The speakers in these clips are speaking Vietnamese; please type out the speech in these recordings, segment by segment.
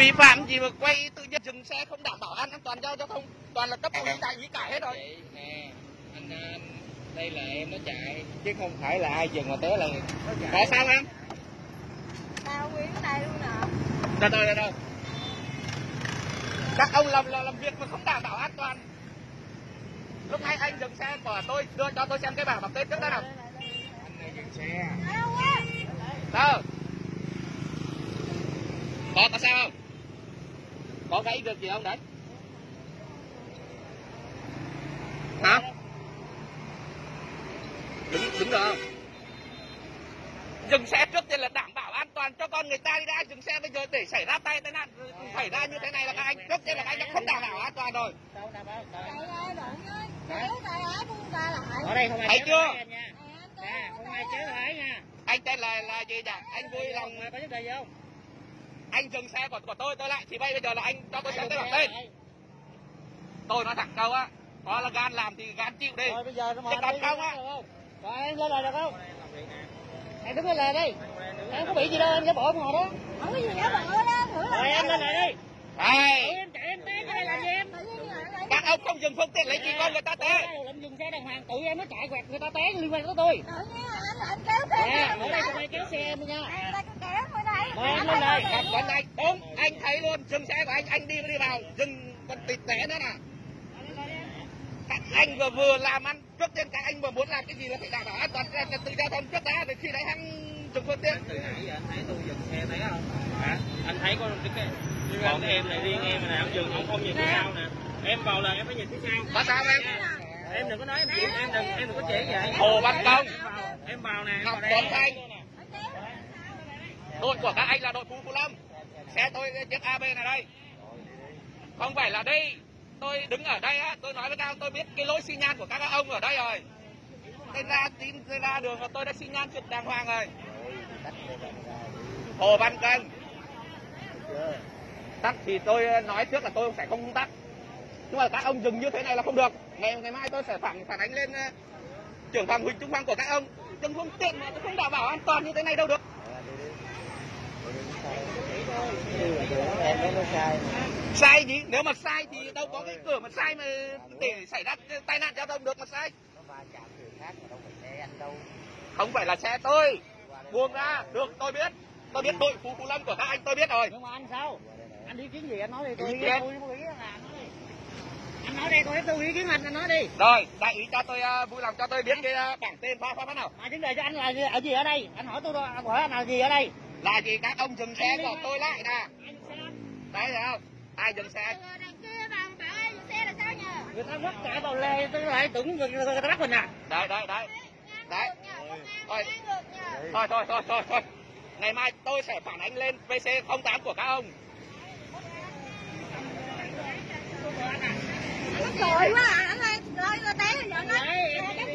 vi phạm gì mà quay tự nhiên dừng xe không đảm bảo an toàn giao giao thông? Toàn là cấp ủy đại úy cả hết rồi. Nè, anh, anh đây là em nó chạy chứ không phải là ai dừng mà tới là có sao em? Tao quyến đây luôn nè đâu đâu đâu đâu? Các ông làm làm, làm việc mà không đảm bảo an toàn. Lúc nãy anh dừng xe của tôi đưa cho tôi xem cái bảng bảng tên trước đó nào. Anh này dừng xe đâu đâu có sao không có gãy được gì không đấy? Hả? Đứng đứng được không dừng xe trước tiên là đảm bảo an toàn cho con người ta đi đã. Dừng xe bây giờ để xảy ra tai tai nạn xảy ra như thế này là các anh. Trước tiên là các anh đã không đảm bảo an toàn rồi. Ở đây không ai Thấy chưa? anh anh tên là là gì nhỉ? Anh vui lòng có vấn đề gì không anh dừng xe của của tôi tôi lại thì bây bây giờ là anh cho tôi xem tên bảng tên. tôi nói thẳng câu á có là gan làm thì gan chịu đi. Rồi bây giờ nó còn không á? Rồi em lên lại được không? Em đứng lên lại đi. Em có bị gì đâu em sẽ bỏ ngồi đó. Không có gì nữa bự đó thử rồi em lên lại đi. Đây, em chạy em té cái này làm gì em? Các ông không dừng phương tiện lấy gì con người ta té. Em dừng xe đàng hoàng tự em nó chạy quẹt người ta té liên quan tới tôi. Tự nhiên là anh anh kéo xe nè ở đây tụi bay kéo xe em đi nha anh Mời em lên đây. Gặp con anh. Đúng anh thấy luôn dừng xe của anh anh đi đi vào. Dừng con tịt té nữa nè các anh vừa vừa làm ăn trước tiên các anh vừa muốn làm cái gì là phải đảm bảo an toàn trật tự giao thông trước đã rồi khi đấy hăng dừng phương tiện. Từ nãy giờ anh thấy tôi dừng xe thấy không? Hả? Anh thấy có cái cái còn em lại riêng em nè ông dừng ông không nhìn phía sau nè. Em vào là em phải nhìn phía sau. Có sao em? Em đừng có nói em chỉ em đừng em đừng có chỉ vậy. Hồ Văn Công. em vào nè. Tuấn đây. Thanh đội của các anh là đội Phú Phú Lâm. Xe tôi chiếc AB này đây. Không phải là đây, tôi đứng ở đây á tôi nói với các ông tôi biết cái lỗi xi nhan của các ông ở đây rồi. Tôi ra tin tôi ra đường và tôi đã xi nhan trực đàng hoàng rồi. Hồ Văn Cân. Tắt thì tôi ờ, nói trước là tôi sẽ không tắt. Nhưng mà các ông dừng như thế này là không được. Ngày ngày mai tôi sẽ phản phản ánh lên ờ, trưởng phòng huỳnh trung văn của các ông. Dừng phương tiện mà tôi không đảm bảo an toàn như thế này đâu được sai gì? Nếu mà sai thì đâu có cái cửa mà sai mà để xảy ra tai nạn giao thông được mà sai. Không phải là xe tôi. Buông ra. Được tôi biết. Tôi biết đội phú phú lâm của các anh tôi biết rồi. Nhưng mà anh sao? Anh ý kiến gì anh nói đi tôi Ý kiến. tôi là anh nói đi tôi tôi ý kiến anh anh nói đi. Rồi đại ý cho tôi ờ, vui lòng cho tôi biết cái ờ, bảng tên pha phát nào. Mà vấn đề cho anh là gì, ở gì ở đây? Anh hỏi tôi anh hỏi anh là gì ở đây là gì các ông dừng xe của tôi lại nè. Đấy thấy không? Ai dừng xe? Đằng kia bằng bảo ai dừng xe là sao nhờ? Người ta vắt cả vào lề tôi lại tưởng người, người, người ta bắt mình à? Đấy đấy đấy. Đấy thôi. nhờ. Thôi thôi thôi thôi thôi. Ngày mai tôi sẽ phản ánh lên pc 08 của các ông. Cười quá à, anh ơi rồi rồi té rồi giận á đấy em, em,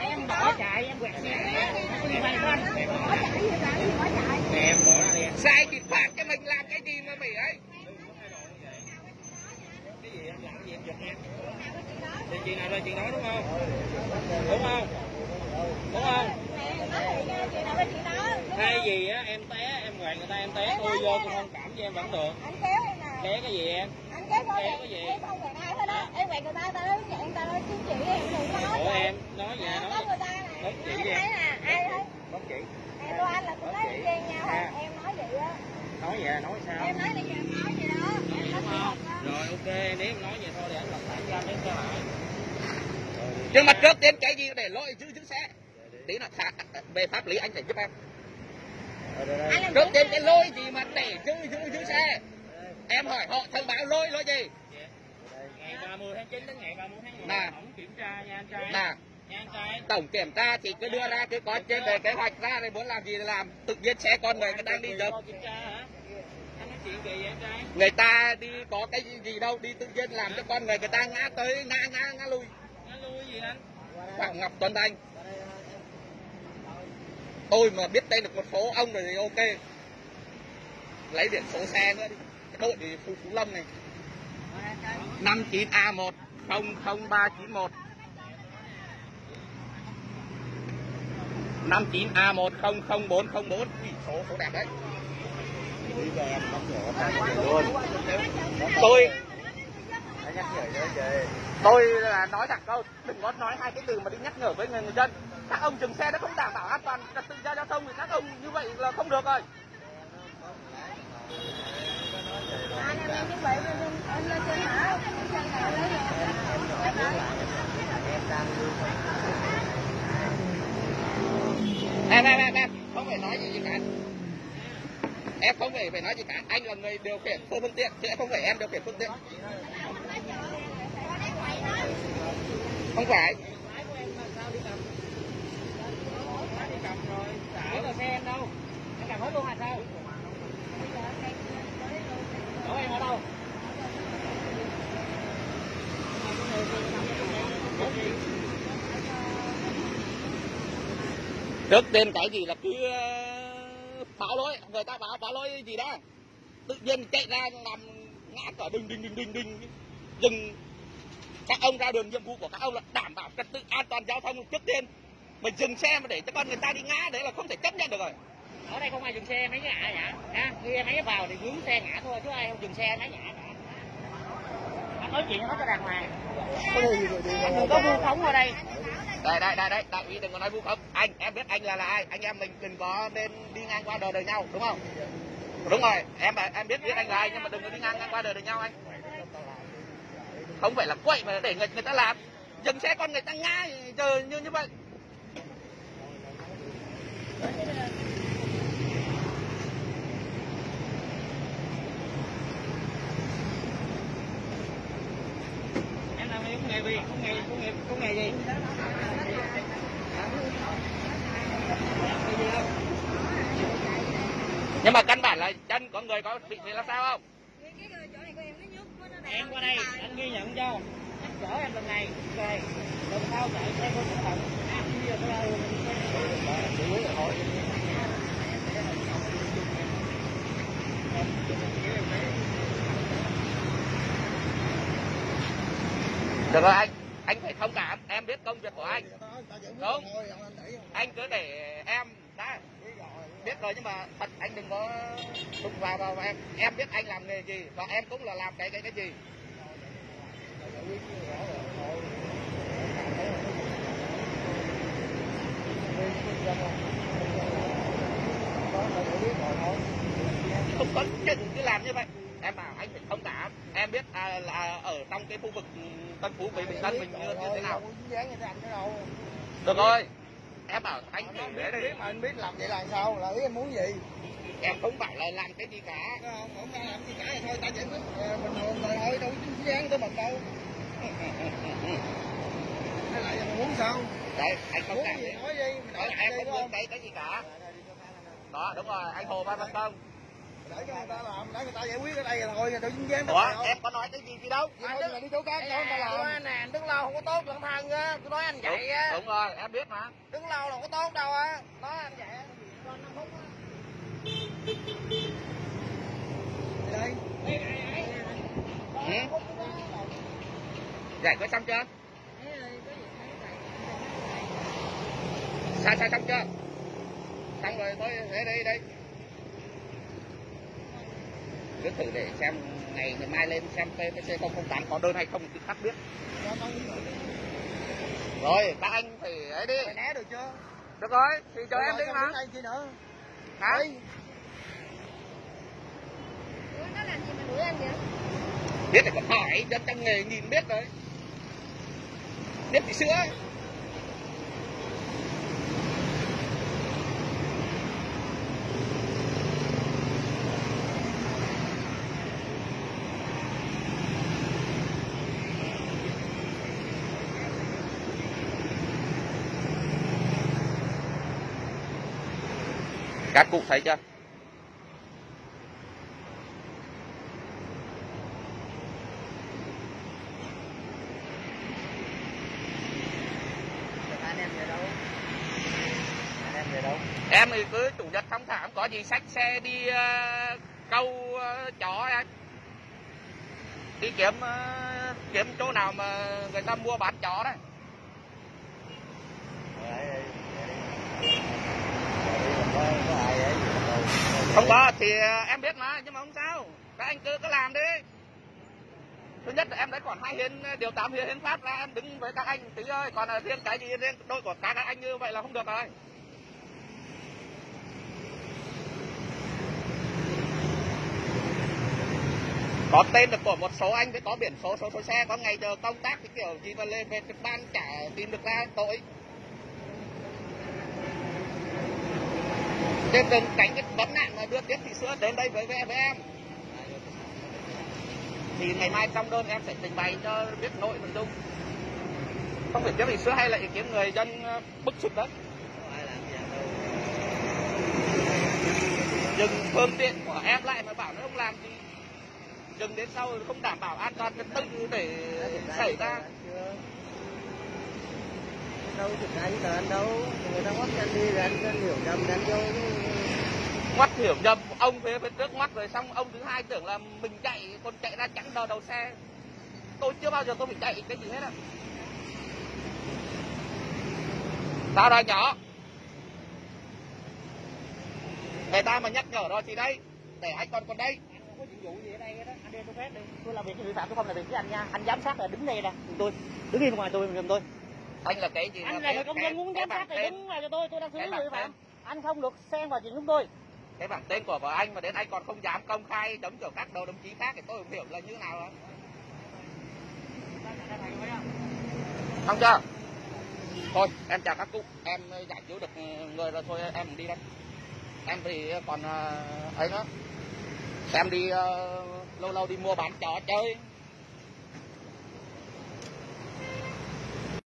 em bỏ chạy em quẹt xe có liên quan đến anh bỏ chạy gì vậy bỏ chạy Nè, em bỏ ra đi em sai thì phạt cho mình làm cái gì mà mày ấy? Cái gì em làm gì em giật em thì chuyện nào là chuyện đó đúng không? Đúng không? Đúng không? Chuyện nào với chuyện đó hay gì á? Em té em quẹt người ta em té tôi vô tôi thông cảm với em vẫn được. Anh kéo em nào té cái gì em? Anh kéo thôi Kéo cái gì? em không quẹt ai hết đó em quẹt người ta ta nói nhận ta nói chính trị em đừng nói ủa em? Nói vậy nói người ta nè. Nói chuyện ai gì thấy nè ai thấy? Bác chị em đôi anh là cũng nói chang nhau À. em nói vậy á. Nói vậy nói sao? Em nói đi em nói vậy đó. Em nói không đó. rồi ok nếu em nói vậy thôi để anh lập lại cho anh lấy xe lại nhưng mà trước tiên cái gì để lỗi giữ giữ xe tí là thả, về pháp lý anh phải giúp em. Trước tiên cái lỗi gì mà để giữ giữ giữ xe em hỏi họ thông báo lỗi lỗi gì? Ngày 30 tháng 9 đến ngày 30 tháng 11 Nè. tổng kiểm tra nha anh trai. Là trai tổng kiểm tra thì cứ đưa ra cứ có trên về kế hoạch ra rồi muốn làm gì thì làm. Tự nhiên xe con người đang đi được người ta đi có cái gì, gì đâu đi tự nhiên làm cho con người người ta ngã tới ngã ngã ngã lui. Ngã lui gì anh Phạm Ngọc Tuấn Anh. Tôi mà biết tên được một số ông rồi thì ok. Lấy biển số xe nữa đi. Đội thì Phú Phú Lâm này. 59 A1 00391 59 A1 00404 số số đẹp đấy. Đi luôn. Tôi tôi là nói thẳng câu, đừng có nói hai cái từ mà đi nhắc nhở với người người dân. Các ông dừng xe đã không đảm bảo an toàn trật tự giao thông thì các ông như vậy là không được rồi. anh em em em em em em em em không phải nói gì, gì cả. Em không phải phải nói gì cả. Anh là người điều khiển phương tiện chứ không phải em điều khiển phương tiện. Không phải Đỡ là xe em đâu? Em cầm hết luôn hả sao? Đổ em ở đâu? Trước tiên cái gì là cứ ờ, báo lỗi người ta báo báo lỗi gì đó. Tự nhiên chạy ra làm ngã cả đinh đinh đinh đinh đinh. Dừng. Các ông ra đường, nhiệm vụ của các ông là đảm bảo trật tự an toàn giao thông trước tiên. Mình dừng xe mà để cho con người ta đi ngã, đấy là không thể chấp nhận được rồi. Ở đây không ai dừng xe, mấy ngã nhả. Khi máy vào thì hướng xe ngã thôi, chứ ai không dừng xe, mấy ngã cả. Nói chuyện hết cho đàng hoàng. Anh đừng có vu khống ở đây. đây đây đây đây. Đại úy đừng có nói vu khống. Anh em biết anh là là ai? Anh em mình đừng có nên đi ngang qua đời đời nhau đúng không? Đúng rồi. Em em biết biết anh là ai nhưng mà đừng có đi ngang ngang qua đời đời nhau anh. Không phải là quậy mà để người người ta làm. Dừng xe con người ta ngã giờ như như vậy Em làm nghề nghề gì? Không nghề không nghề không nghề gì? nhưng mà căn bản là chân có người có bị thì là sao không cái chỗ này của em nó nhúc quá nó đè Em qua đây, anh ghi nhận cho. Anh chở em lần này, ok. Lần sau chạy xe không cẩn thận. Bây giờ tôi được rồi anh anh phải thông cảm em biết công việc của anh đúng anh cứ để rồi nhưng mà thật anh đừng có đụng vào vào em. Em biết anh làm nghề gì và em cũng là làm cái cái cái gì. Không có chuyện cứ làm như vậy. Em bảo anh phải thông cảm. Em biết à, là ở trong cái khu vực tân phú với bình tân mình như, như thế nào. Được rồi em bảo anh thử để đây mà anh biết làm vậy là sao? Là ý em muốn gì? Em không phải là làm cái gì cả. Không không đang làm gì cả. Thì thôi ta giải quyết. Ờ, bình thường rồi thôi đâu dính dáng tới mình đâu. Hay là giờ mình muốn sao? Đấy anh không muốn làm gì gì nói đi. Mình nói là em đi không muốn cái cái gì cả. Đó đúng rồi anh hồ ba văn công để cho người ta làm để người ta giải quyết ở đây rồi thôi đâu dính dáng ủa em có nói cái gì gì đâu thôi mình đi chỗ khác cho người ta làm nè, anh đứng lâu không có tốt bản thân á. Tôi nói anh vậy á. đúng rồi em biết mà Đứng lâu là không có tốt đâu á. Nói anh vậy á. Con năm phút á. đây ừ. giải quyết xong chưa sao sao xong chưa xong rồi thôi thế đây đây cứ thử để xem ngày ngày mai lên xem PPC 008 có đơn hay không thì khác biết. Rồi các anh thì ấy đi. Né được chưa? Được rồi thì chờ em đi mà. đây chi nữa. Hả? Đi. nó làm gì mà đuổi anh vậy? Biết thì còn hỏi dân trong nghề nhìn biết đấy biết thì sữa các cụ thấy chưa? Em em em thì cứ chủ nhật thông thảm có gì xách xe đi ờ, câu ờ, chó anh đi kiếm ờ, kiếm chỗ nào mà người ta mua bán chó đấy Rồi, đây, đây, đây. Đây, có, có ai ấy gì đâu không có, thì ờ, em biết mà, nhưng mà không sao. Các anh cứ cứ làm đi. Thứ nhất là em đã còn hai hiến, điều tám hiến hiến pháp là em đứng với các anh. Tí ơi còn là riêng cái gì, riêng đôi của các anh như vậy là không được rồi. Có tên được của một số anh với có biển số số số xe. Có ngày giờ công tác cái kiểu gì mà lên về trực ban trả tìm được ra, tội. Trên đường tránh cái vấn nạn mà đưa tiếp thị sữa đến đây với, với, với em. Thì ngày mai trong đơn em sẽ trình bày cho biết nội nội dung. Không phải tiếp thị sữa hay là ý kiến người dân ờ, bức xúc đấy. Dừng phương tiện của em lại mà bảo nó không làm gì dừng đến sau không đảm bảo an toàn trật tự để xảy ra đâu thực giấy tờ anh đâu. Người ta quất anh đi rồi anh, anh hiểu nhầm anh vô ngoắt hiểu nhầm ông phía phía trước ngoắt rồi xong ông thứ hai tưởng là mình chạy còn chạy ra chắn đầu đầu xe. Tôi chưa bao giờ tôi phải chạy cái gì hết á. Sao rồi nhỏ. Người ta mà nhắc nhở rồi thì đây để anh còn còn đây anh không có nhiệm vụ gì ở đây hết á. Anh đem tôi phép đi. Tôi làm việc vi phạm tôi không làm việc với anh nha. Anh giám sát là đứng đây nè. Tôi đứng im ngoài tôi giùm tôi anh là cái gì anh là người công dân muốn giám sát thì đứng ngoài cho tôi tôi đang xử vi phạm anh không được xen vào chuyện chúng tôi. Cái bảng tên của vợ anh mà đến anh còn không dám công khai giống kiểu các đầu đồng chí khác thì tôi không hiểu là như nào đó không chưa? Thôi em chào các cụ. Em giải cứu được người rồi thôi em đi đây. Em thì còn ờ, ấy nữa. Em đi ờ, lâu lâu đi mua bán chó chơi